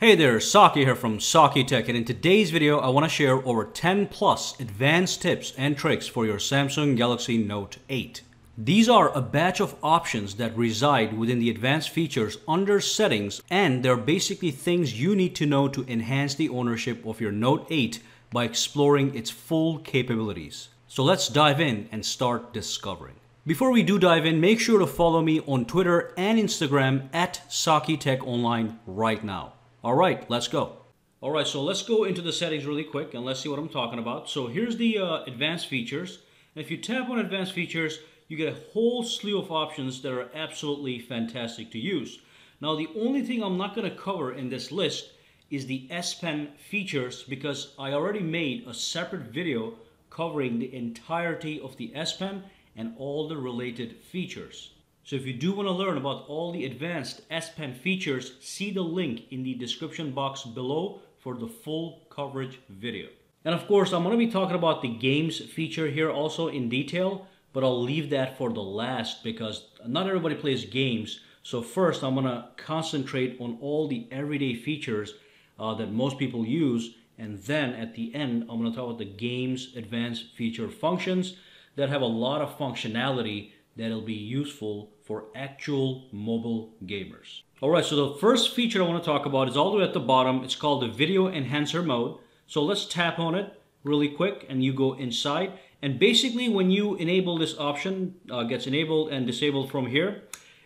Hey there, Saki here from Saki Tech and in today's video I want to share over 10 plus advanced tips and tricks for your Samsung Galaxy Note 8. These are a batch of options that reside within the advanced features under settings and they're basically things you need to know to enhance the ownership of your Note 8 by exploring its full capabilities. So let's dive in and start discovering. Before we do dive in, make sure to follow me on Twitter and Instagram at Saki Tech Online right now. All right, let's go. All right, so let's go into the settings really quick and let's see what I'm talking about. So here's the uh, advanced features. And if you tap on advanced features, you get a whole slew of options that are absolutely fantastic to use. Now, the only thing I'm not going to cover in this list is the S Pen features because I already made a separate video covering the entirety of the S Pen and all the related features. So if you do want to learn about all the advanced S Pen features, see the link in the description box below for the full coverage video. And of course, I'm going to be talking about the games feature here also in detail, but I'll leave that for the last because not everybody plays games. So first, I'm going to concentrate on all the everyday features uh, that most people use. And then at the end, I'm going to talk about the game's advanced feature functions that have a lot of functionality that'll be useful for actual mobile gamers. Alright, so the first feature I want to talk about is all the way at the bottom. It's called the Video Enhancer Mode. So let's tap on it really quick and you go inside. And basically when you enable this option, uh, gets enabled and disabled from here,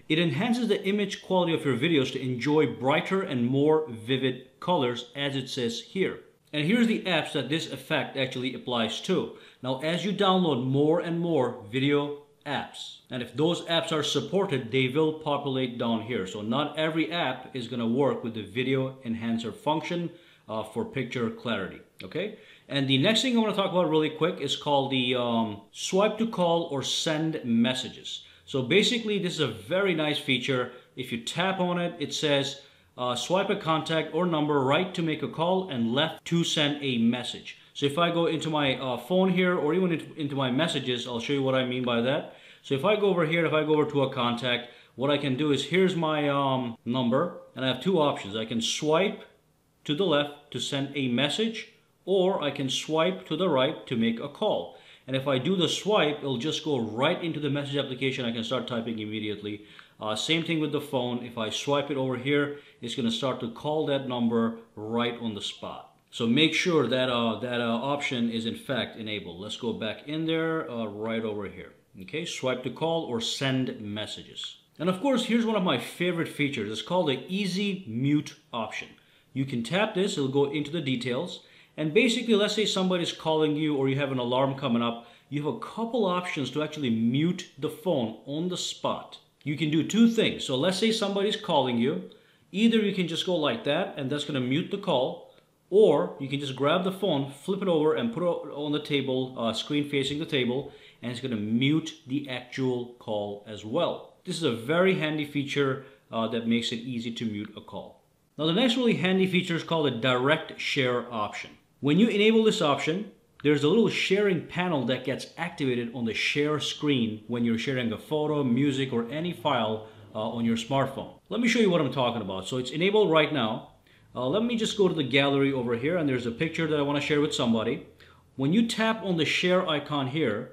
it enhances the image quality of your videos to enjoy brighter and more vivid colors as it says here. And here's the apps that this effect actually applies to. Now as you download more and more video apps. And if those apps are supported, they will populate down here. So not every app is gonna work with the video enhancer function uh, for picture clarity, okay? And the next thing I wanna talk about really quick is called the um, swipe to call or send messages. So basically this is a very nice feature. If you tap on it, it says uh, swipe a contact or number right to make a call and left to send a message. So if I go into my uh, phone here or even into, into my messages, I'll show you what I mean by that. So if I go over here, if I go over to a contact, what I can do is here's my um, number and I have two options. I can swipe to the left to send a message or I can swipe to the right to make a call. And if I do the swipe, it'll just go right into the message application. I can start typing immediately. Uh, same thing with the phone. If I swipe it over here, it's going to start to call that number right on the spot. So make sure that uh, that uh, option is in fact enabled. Let's go back in there uh, right over here. Okay, swipe to call or send messages. And of course, here's one of my favorite features. It's called the Easy Mute option. You can tap this, it'll go into the details. And basically, let's say somebody's calling you or you have an alarm coming up, you have a couple options to actually mute the phone on the spot. You can do two things. So let's say somebody's calling you. Either you can just go like that and that's going to mute the call or you can just grab the phone, flip it over and put it on the table, uh, screen facing the table, and it's going to mute the actual call as well. This is a very handy feature uh, that makes it easy to mute a call. Now the next really handy feature is called a direct share option. When you enable this option, there's a little sharing panel that gets activated on the share screen when you're sharing a photo, music, or any file uh, on your smartphone. Let me show you what I'm talking about. So it's enabled right now. Uh, let me just go to the gallery over here and there's a picture that I want to share with somebody. When you tap on the share icon here,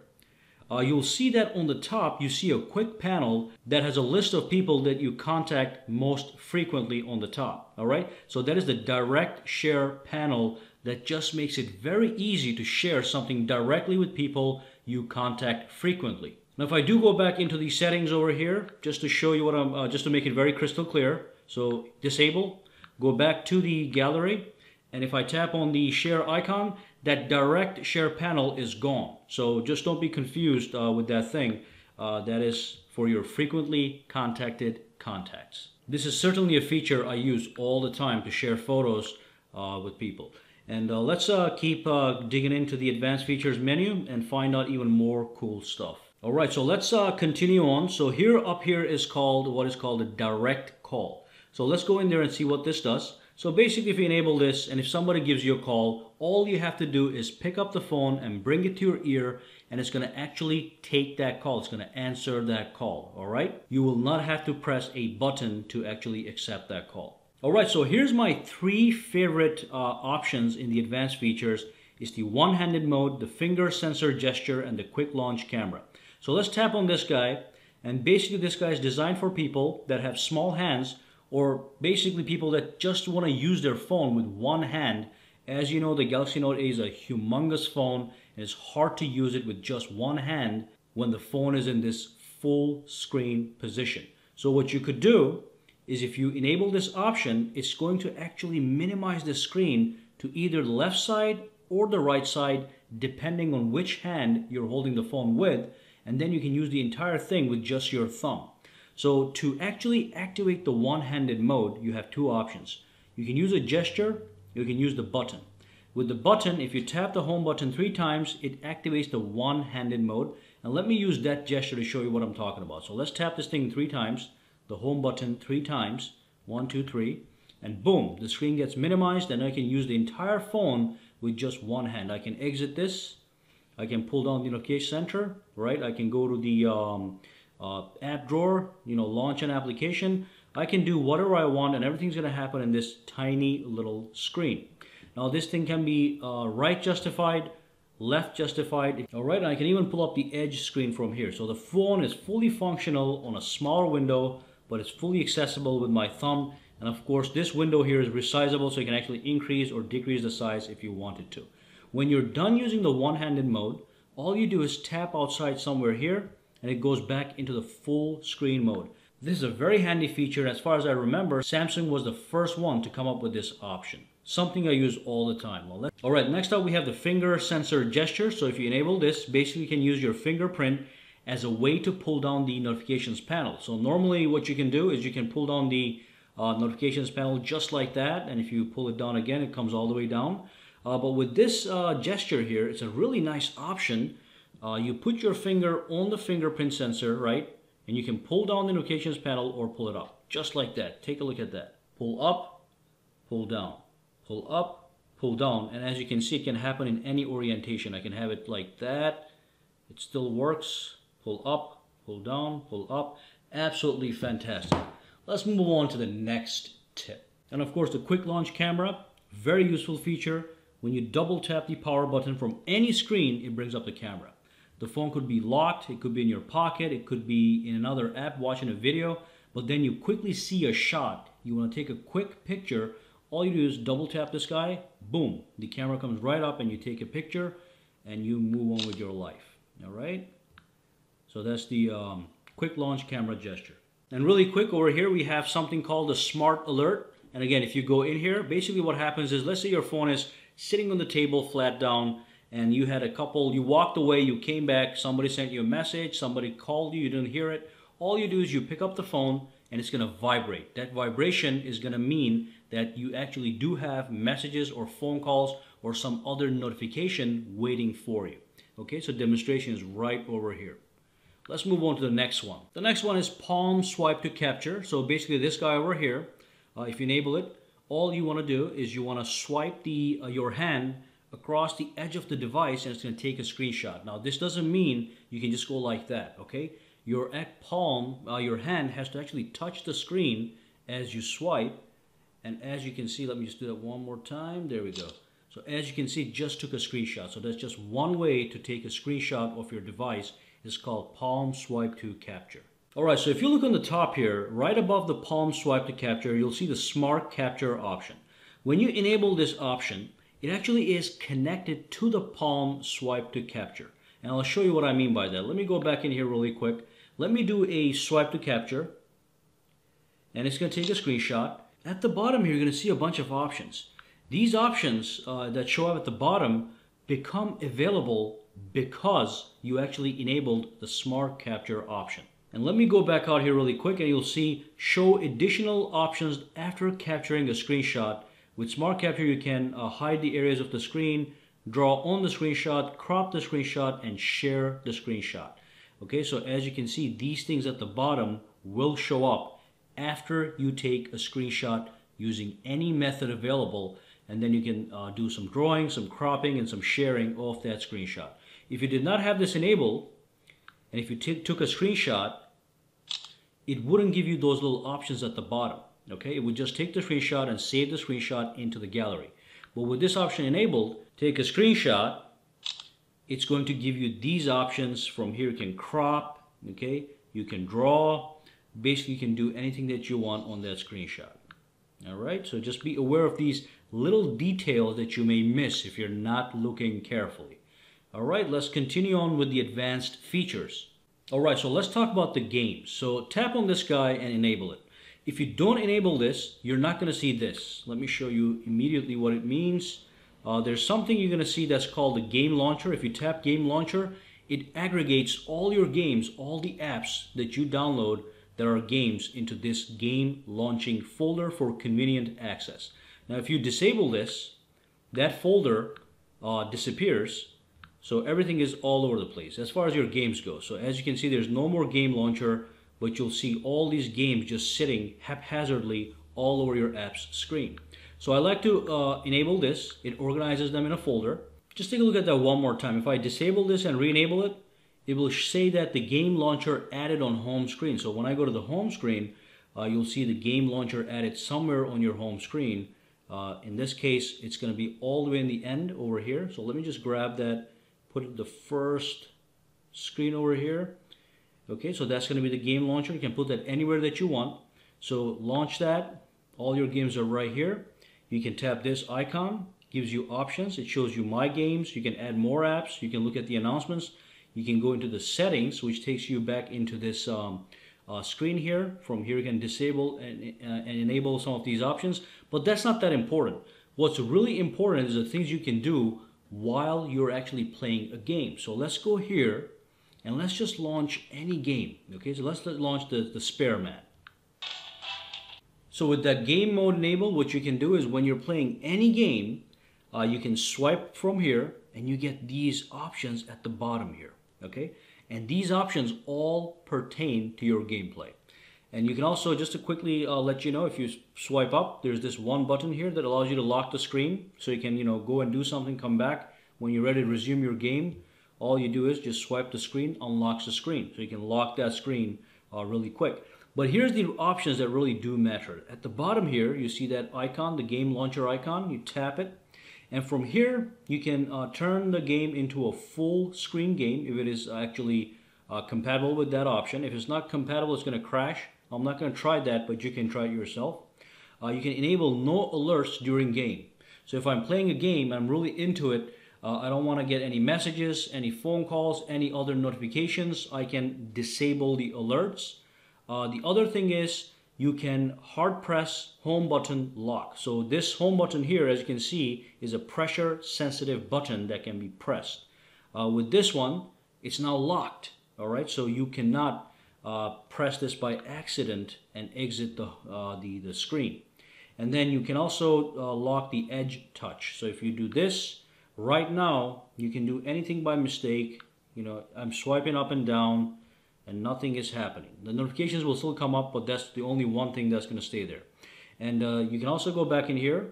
uh, you'll see that on the top you see a quick panel that has a list of people that you contact most frequently on the top. All right, so that is the direct share panel that just makes it very easy to share something directly with people you contact frequently. Now, if I do go back into the settings over here, just to show you what I'm, uh, just to make it very crystal clear. So disable, go back to the gallery, and if I tap on the share icon, that direct share panel is gone. So just don't be confused uh, with that thing. Uh, that is for your frequently contacted contacts. This is certainly a feature I use all the time to share photos uh, with people. And uh, let's uh, keep uh, digging into the advanced features menu and find out even more cool stuff. All right, so let's continue on. So here up here is called what is called a direct call. So let's go in there and see what this does. So basically if you enable this and if somebody gives you a call, all you have to do is pick up the phone and bring it to your ear and it's going to actually take that call. It's going to answer that call, all right? You will not have to press a button to actually accept that call. All right, so here's my three favorite uh, options in the advanced features. It's the one-handed mode, the finger sensor gesture, and the quick launch camera. So let's tap on this guy. And basically this guy is designed for people that have small hands or basically people that just want to use their phone with one hand. As you know, the Galaxy Note 8 is a humongous phone and it's hard to use it with just one hand when the phone is in this full screen position. So what you could do is if you enable this option, it's going to actually minimize the screen to either the left side or the right side, depending on which hand you're holding the phone with. And then you can use the entire thing with just your thumb. So to actually activate the one-handed mode, you have two options. You can use a gesture, you can use the button. With the button, if you tap the home button three times, it activates the one-handed mode. And let me use that gesture to show you what I'm talking about. So let's tap this thing three times the home button three times, one, two, three, and boom, the screen gets minimized and I can use the entire phone with just one hand. I can exit this, I can pull down the location center, right? I can go to the um, uh, app drawer, you know, launch an application. I can do whatever I want and everything's gonna happen in this tiny little screen. Now this thing can be uh, right justified, left justified. All right, I can even pull up the edge screen from here. So the phone is fully functional on a smaller window but it's fully accessible with my thumb. And of course, this window here is resizable, so you can actually increase or decrease the size if you wanted to. When you're done using the one-handed mode, all you do is tap outside somewhere here, and it goes back into the full screen mode. This is a very handy feature. As far as I remember, Samsung was the first one to come up with this option. Something I use all the time. Well, all right, next up we have the finger sensor gesture. So if you enable this, basically you can use your fingerprint as a way to pull down the notifications panel. So normally what you can do is you can pull down the uh, notifications panel just like that and if you pull it down again it comes all the way down. Uh, but with this uh, gesture here it's a really nice option. Uh, you put your finger on the fingerprint sensor right and you can pull down the notifications panel or pull it up just like that. Take a look at that. Pull up, pull down, pull up, pull down and as you can see it can happen in any orientation. I can have it like that. It still works pull up, pull down, pull up. Absolutely fantastic. Let's move on to the next tip. And of course, the quick launch camera, very useful feature. When you double tap the power button from any screen, it brings up the camera. The phone could be locked, it could be in your pocket, it could be in another app watching a video, but then you quickly see a shot. You want to take a quick picture. All you do is double tap this guy, boom, the camera comes right up and you take a picture and you move on with your life. All right? So that's the um, quick launch camera gesture. And really quick over here, we have something called a smart alert. And again, if you go in here, basically what happens is, let's say your phone is sitting on the table flat down and you had a couple, you walked away, you came back, somebody sent you a message, somebody called you, you didn't hear it. All you do is you pick up the phone and it's gonna vibrate. That vibration is gonna mean that you actually do have messages or phone calls or some other notification waiting for you. Okay, so demonstration is right over here. Let's move on to the next one. The next one is palm swipe to capture. So basically this guy over here, uh, if you enable it, all you want to do is you want to swipe the uh, your hand across the edge of the device and it's going to take a screenshot. Now this doesn't mean you can just go like that, okay? Your palm, uh, your hand has to actually touch the screen as you swipe. And as you can see, let me just do that one more time. There we go. So as you can see, just took a screenshot. So that's just one way to take a screenshot of your device is called palm swipe to capture. All right, so if you look on the top here, right above the palm swipe to capture, you'll see the smart capture option. When you enable this option, it actually is connected to the palm swipe to capture. And I'll show you what I mean by that. Let me go back in here really quick. Let me do a swipe to capture. And it's going to take a screenshot. At the bottom here, you're going to see a bunch of options. These options uh, that show up at the bottom become available because you actually enabled the smart capture option. And let me go back out here really quick and you'll see show additional options after capturing a screenshot. With smart capture you can uh, hide the areas of the screen, draw on the screenshot, crop the screenshot and share the screenshot. Okay, so as you can see these things at the bottom will show up after you take a screenshot using any method available and then you can uh, do some drawing, some cropping and some sharing of that screenshot. If you did not have this enabled, and if you took a screenshot, it wouldn't give you those little options at the bottom. Okay, it would just take the screenshot and save the screenshot into the gallery. But with this option enabled, take a screenshot, it's going to give you these options from here. You can crop, okay, you can draw, basically you can do anything that you want on that screenshot. All right, so just be aware of these little details that you may miss if you're not looking carefully. All right, let's continue on with the advanced features. All right, so let's talk about the games. So tap on this guy and enable it. If you don't enable this, you're not going to see this. Let me show you immediately what it means. Uh, there's something you're going to see that's called the game launcher. If you tap game launcher, it aggregates all your games, all the apps that you download that are games into this game launching folder for convenient access. Now if you disable this, that folder uh, disappears so everything is all over the place as far as your games go. So as you can see, there's no more game launcher, but you'll see all these games just sitting haphazardly all over your app's screen. So I like to uh, enable this. It organizes them in a folder. Just take a look at that one more time. If I disable this and re-enable it, it will say that the game launcher added on home screen. So when I go to the home screen, uh, you'll see the game launcher added somewhere on your home screen. Uh, in this case, it's going to be all the way in the end over here. So let me just grab that put the first screen over here. Okay, so that's going to be the game launcher. You can put that anywhere that you want. So launch that. All your games are right here. You can tap this icon. Gives you options. It shows you my games. You can add more apps. You can look at the announcements. You can go into the settings, which takes you back into this um, uh, screen here. From here, you can disable and, uh, and enable some of these options. But that's not that important. What's really important is the things you can do while you're actually playing a game. So let's go here and let's just launch any game. Okay, so let's launch the, the Spearman. So with that game mode enabled, what you can do is when you're playing any game, uh, you can swipe from here and you get these options at the bottom here. Okay, and these options all pertain to your gameplay. And you can also, just to quickly uh, let you know, if you swipe up, there's this one button here that allows you to lock the screen. So you can, you know, go and do something, come back. When you're ready to resume your game, all you do is just swipe the screen, unlocks the screen. So you can lock that screen uh, really quick. But here's the options that really do matter. At the bottom here, you see that icon, the game launcher icon. You tap it. And from here, you can uh, turn the game into a full screen game if it is actually uh, compatible with that option. If it's not compatible, it's going to crash. I'm not going to try that, but you can try it yourself. Uh, you can enable no alerts during game. So if I'm playing a game, I'm really into it, uh, I don't want to get any messages, any phone calls, any other notifications, I can disable the alerts. Uh, the other thing is you can hard press home button lock. So this home button here, as you can see, is a pressure sensitive button that can be pressed. Uh, with this one, it's now locked. All right, so you cannot uh, press this by accident and exit the, uh, the, the screen. And then you can also uh, lock the edge touch. So if you do this, right now, you can do anything by mistake. You know, I'm swiping up and down and nothing is happening. The notifications will still come up, but that's the only one thing that's gonna stay there. And uh, you can also go back in here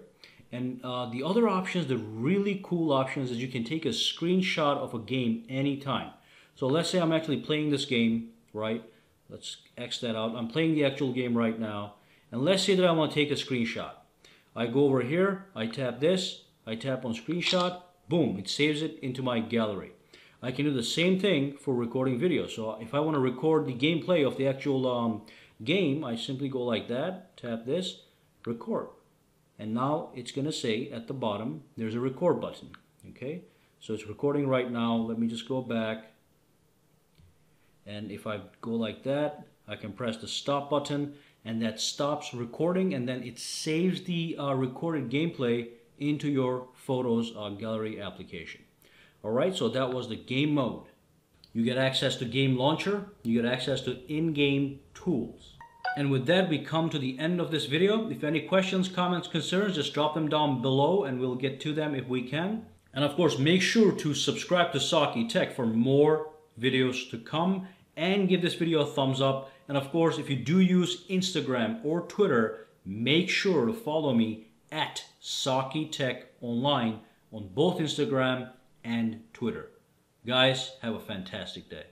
and uh, the other options, the really cool options is you can take a screenshot of a game anytime. So let's say I'm actually playing this game, right? Let's X that out. I'm playing the actual game right now. And let's say that I want to take a screenshot. I go over here, I tap this, I tap on screenshot, boom, it saves it into my gallery. I can do the same thing for recording video. So if I want to record the gameplay of the actual um, game, I simply go like that, tap this, record. And now it's going to say at the bottom, there's a record button. Okay, so it's recording right now. Let me just go back and if I go like that I can press the stop button and that stops recording and then it saves the uh, recorded gameplay into your Photos uh, Gallery application. Alright, so that was the game mode. You get access to Game Launcher, you get access to in-game tools. And with that, we come to the end of this video. If any questions, comments, concerns, just drop them down below and we'll get to them if we can. And of course, make sure to subscribe to Saki Tech for more videos to come and give this video a thumbs up. And of course, if you do use Instagram or Twitter, make sure to follow me at Saki Tech Online on both Instagram and Twitter. Guys, have a fantastic day.